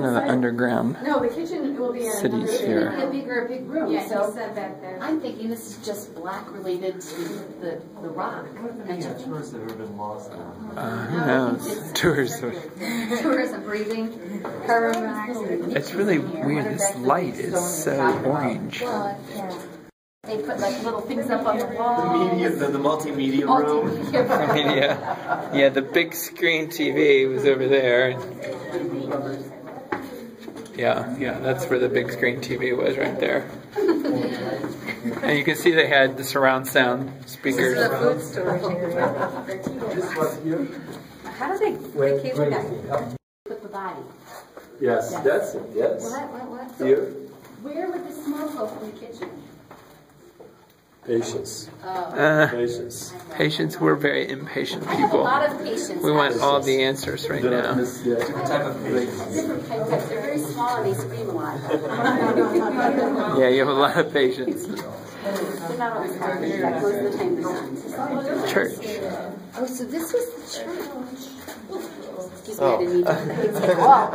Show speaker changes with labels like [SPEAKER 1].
[SPEAKER 1] one of the underground
[SPEAKER 2] No, the kitchen will be in
[SPEAKER 1] cities
[SPEAKER 2] another
[SPEAKER 1] here.
[SPEAKER 2] area.
[SPEAKER 3] A bigger, big room,
[SPEAKER 2] Yeah, he
[SPEAKER 3] so
[SPEAKER 2] said back there.
[SPEAKER 3] I'm thinking this is just black related to the, the rock.
[SPEAKER 4] Any tourists have ever been lost now?
[SPEAKER 1] Uh, who knows? Tours. are-
[SPEAKER 3] Tourism breathing, carbon monoxide.
[SPEAKER 1] It's really weird. This light is so orange.
[SPEAKER 3] They put like little things up on the
[SPEAKER 4] The
[SPEAKER 3] wall.
[SPEAKER 4] media, the, the multimedia room.
[SPEAKER 3] Multimedia.
[SPEAKER 1] Yeah, yeah. The big screen TV was over there. Yeah, yeah. That's where the big screen TV was, right there. And you can see they had the surround sound speakers.
[SPEAKER 3] food storage area. How do they vacation that? Put the body.
[SPEAKER 4] Yes, that's it, yes.
[SPEAKER 3] What, what, what?
[SPEAKER 4] Here,
[SPEAKER 3] Where would the smoke go from the kitchen?
[SPEAKER 4] Patience,
[SPEAKER 1] Uh,
[SPEAKER 4] patience.
[SPEAKER 1] patience. We're very impatient
[SPEAKER 3] I have a
[SPEAKER 1] people.
[SPEAKER 3] lot of patience.
[SPEAKER 1] We want all the answers right now.
[SPEAKER 4] Yeah, different type of patience.
[SPEAKER 3] Different types. They're very small and they scream a lot.
[SPEAKER 1] Yeah, you have a lot of patience.
[SPEAKER 3] They're not always happy. That most of the time they're not.
[SPEAKER 1] Church.
[SPEAKER 3] Oh, so this was the church. Excuse me, I didn't mean to. It's like, wow.